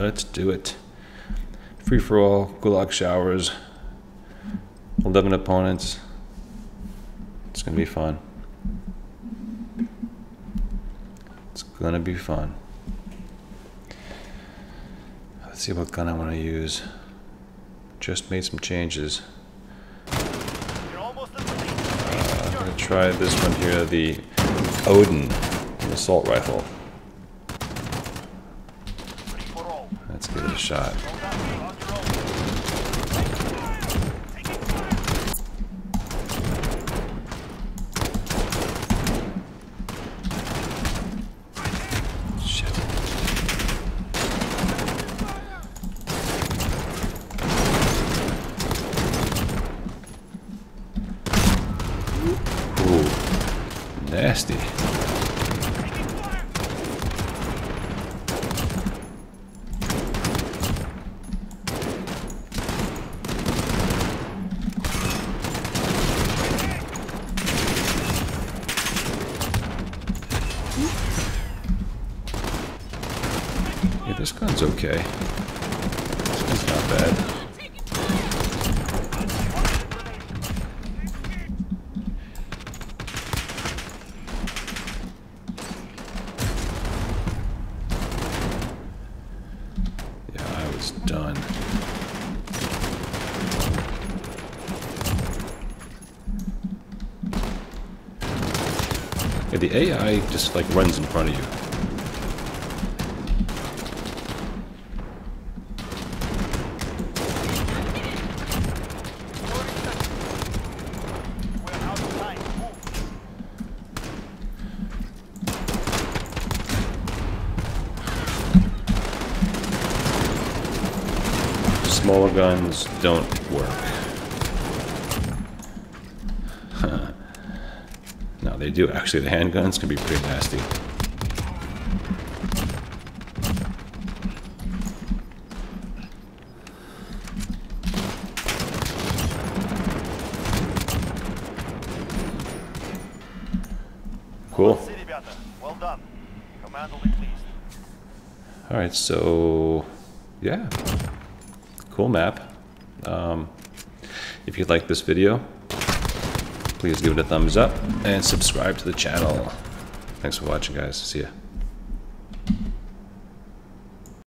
let's do it. Free for all, Gulag showers, 11 opponents. It's gonna be fun. It's gonna be fun. Let's see what gun I wanna use. Just made some changes. Lead. I'm gonna try this one here, the Oden assault rifle. Free for all. Let's give it a shot. Well Yeah, this gun's okay. This gun's not bad. Yeah, I was done. Yeah, the AI just like runs in front of you. Smaller guns don't work. No, they do. Actually, the handguns can be pretty nasty. Cool. Well done. Command will be pleased. All right, so yeah, cool map. Um, if you like this video, please give it a thumbs up and subscribe to the channel. Thanks for watching, guys. See ya.